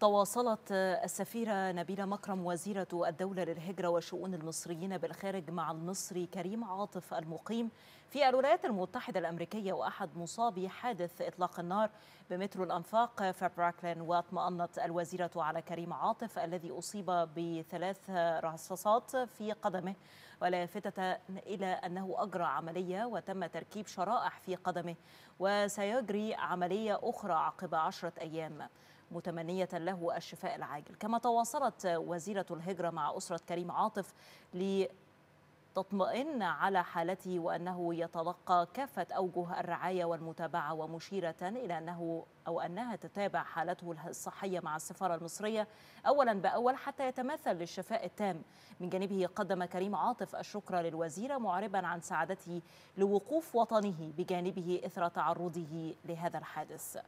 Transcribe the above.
تواصلت السفيرة نبيلة مكرم وزيرة الدولة للهجرة وشؤون المصريين بالخارج مع المصري كريم عاطف المقيم في الولايات المتحدة الأمريكية وأحد مصابي حادث إطلاق النار بمترو الأنفاق في براكلين واطمأنت الوزيرة على كريم عاطف الذي أصيب بثلاث رصاصات في قدمه ولافتة إلى أنه أجرى عملية وتم تركيب شرائح في قدمه وسيجري عملية أخرى عقب عشرة أيام. متمنية له الشفاء العاجل. كما تواصلت وزيرة الهجرة مع أسرة كريم عاطف لتطمئن على حالته وأنه يتلقى كافة أوجه الرعاية والمتابعة ومشيرة إلى أنه أو أنها تتابع حالته الصحية مع السفارة المصرية أولا بأول حتى يتمثل للشفاء التام. من جانبه قدم كريم عاطف الشكر للوزيرة معربا عن سعادته لوقوف وطنه بجانبه إثر تعرضه لهذا الحادث.